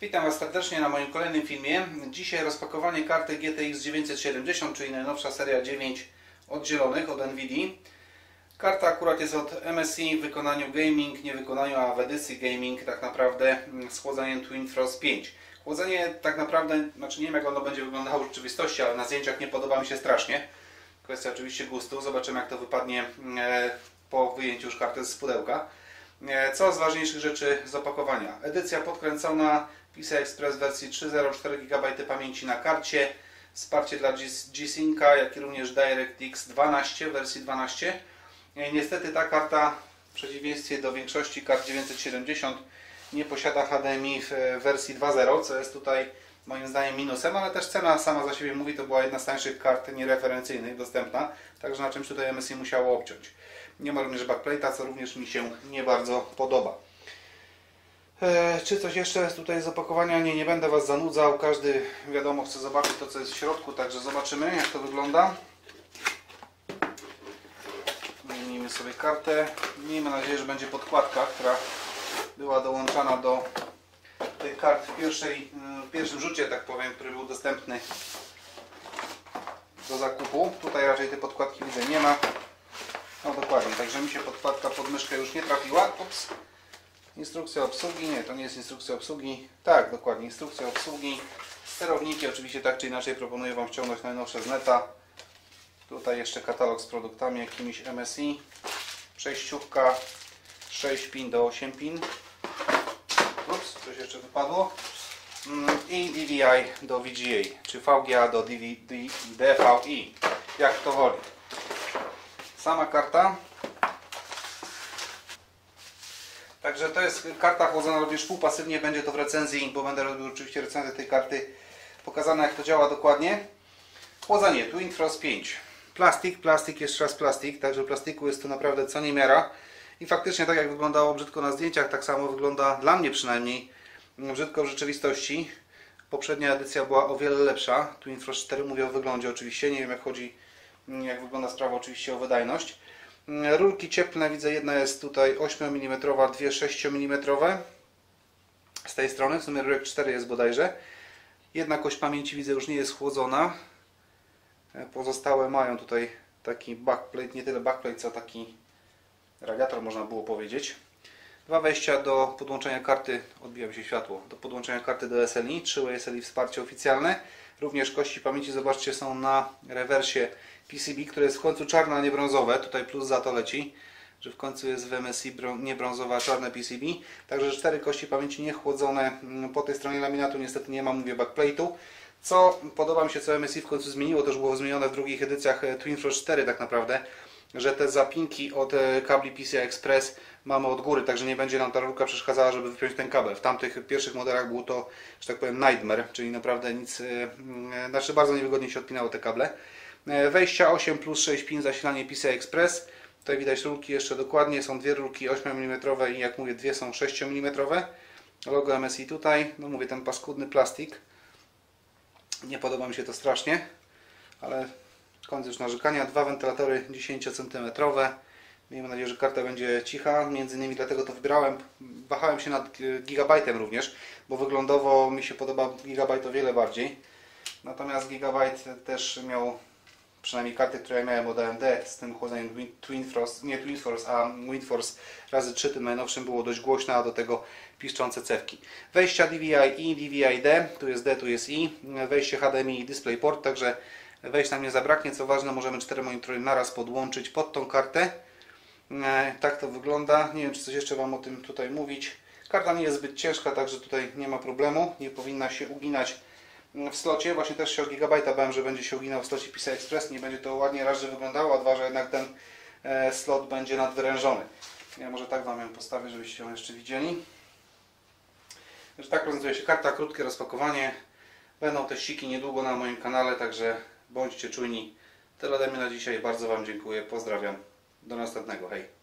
Witam Was serdecznie na moim kolejnym filmie. Dzisiaj rozpakowanie karty GTX 970, czyli najnowsza seria 9 oddzielonych od NVIDIA. Karta akurat jest od MSI w wykonaniu gaming, nie wykonaniu, a w edycji gaming tak naprawdę z chłodzeniem Twin Frost 5. Chłodzenie tak naprawdę, znaczy nie wiem jak ono będzie wyglądało w rzeczywistości, ale na zdjęciach nie podoba mi się strasznie. Kwestia oczywiście gustu, zobaczymy jak to wypadnie e, po wyjęciu już karty z pudełka. E, co z ważniejszych rzeczy z opakowania? Edycja podkręcona PCI Express wersji 3.0, 4 GB pamięci na karcie, wsparcie dla G-Synca, jak i również DirectX 12 w wersji 12. I niestety ta karta w przeciwieństwie do większości kart 970 nie posiada HDMI w wersji 2.0, co jest tutaj moim zdaniem minusem, ale też cena sama za siebie mówi, to była jedna z tańszych kart niereferencyjnych dostępna, także na czymś tutaj MSI musiało obciąć. Nie ma również backplate'a, co również mi się nie bardzo podoba. E, czy coś jeszcze tutaj z opakowania? Nie, nie będę Was zanudzał. Każdy wiadomo chce zobaczyć to, co jest w środku, także zobaczymy jak to wygląda. Wyjmijmy sobie kartę. Miejmy nadzieję, że będzie podkładka, która była dołączana do tych kart w, pierwszej, w pierwszym rzucie, tak powiem, który był dostępny do zakupu. Tutaj raczej tej podkładki widzę nie ma. No dokładnie, także mi się podkładka pod myszkę już nie trafiła. Ups. Instrukcja obsługi, nie, to nie jest instrukcja obsługi. Tak, dokładnie, instrukcja obsługi. Sterowniki oczywiście tak czy inaczej proponuję Wam ściągnąć najnowsze z neta. Tutaj jeszcze katalog z produktami jakimiś MSI. Przejściówka 6 pin do 8 pin. Coś jeszcze wypadło. Mm, I DVI do VGA, czy VGA do DVI, jak to woli. Sama karta Także to jest karta chłodzona również półpasywnie, będzie to w recenzji, bo będę robił oczywiście recenzję tej karty, pokazane jak to działa dokładnie. Chłodzenie Twin Frost 5. Plastik, plastik, jeszcze raz plastik, także plastiku jest tu naprawdę co niemiara. I faktycznie tak jak wyglądało brzydko na zdjęciach, tak samo wygląda dla mnie przynajmniej brzydko w rzeczywistości. Poprzednia edycja była o wiele lepsza. Twin Frost 4 mówię o wyglądzie oczywiście, nie wiem jak chodzi, jak wygląda sprawa oczywiście o wydajność. Rurki cieplne widzę, jedna jest tutaj 8 mm, dwie 6 mm z tej strony, w sumie rurek 4 jest bodajże. Jedna kość pamięci widzę już nie jest chłodzona. Pozostałe mają tutaj taki backplate, nie tyle backplate, co taki radiator można było powiedzieć. Dwa wejścia do podłączenia karty, odbija mi się światło, do podłączenia karty do SLI, 3 SLI wsparcie oficjalne. Również kości pamięci, zobaczcie, są na rewersie PCB, które jest w końcu czarne, a nie brązowe. Tutaj plus za to leci, że w końcu jest w MSI nie brązowe, a czarne PCB. Także cztery kości pamięci niechłodzone. Mm, po tej stronie laminatu niestety nie ma, mówię, backplate'u. Co podoba mi się, co MSI w końcu zmieniło, też było zmienione w drugich edycjach e, Twin Frost 4 tak naprawdę, że te zapinki od e, kabli PCI Express mamy od góry, także nie będzie nam ta rurka przeszkadzała, żeby wypiąć ten kabel. W tamtych pierwszych modelach był to, że tak powiem, nightmare, czyli naprawdę nic, e, znaczy bardzo niewygodnie się odpinało te kable. E, wejścia 8 plus 6 pin zasilanie PCI Express. Tutaj widać rurki jeszcze dokładnie. Są dwie rurki 8 mm i jak mówię dwie są 6 mm. Logo MSI tutaj. No mówię ten paskudny plastik. Nie podoba mi się to strasznie. Ale koniec już narzekania. Dwa wentylatory 10 cm. Miejmy nadzieję, że karta będzie cicha. Między innymi dlatego to wybrałem. Wahałem się nad gigabajtem również, bo wyglądowo mi się podoba gigabajt o wiele bardziej. Natomiast gigabajt też miał przynajmniej karty, które ja miałem od AMD z tym chłodzeniem Twin Frost, nie Twin Force, a Windforce razy 3, tym najnowszym było dość głośne, a do tego piszczące cewki. Wejścia DVI i DVI-D, tu jest D, tu jest I, wejście HDMI i DisplayPort, także wejść nam nie zabraknie, co ważne możemy cztery monitory naraz podłączyć pod tą kartę. E, tak to wygląda, nie wiem czy coś jeszcze Wam o tym tutaj mówić. Karta nie jest zbyt ciężka, także tutaj nie ma problemu, nie powinna się uginać w slocie. Właśnie też się o gigabajta bałem, że będzie się uginał w slocie PCI Express. Nie będzie to ładnie raz, że wyglądało, a dwa, że jednak ten e, slot będzie nadwyrężony. Ja może tak Wam ją postawię, żebyście ją jeszcze widzieli. Tak prezentuje się karta, krótkie rozpakowanie. Będą te siki niedługo na moim kanale, także bądźcie czujni. Tyle ode mnie na dzisiaj. Bardzo Wam dziękuję. Pozdrawiam. Do następnego. Hej.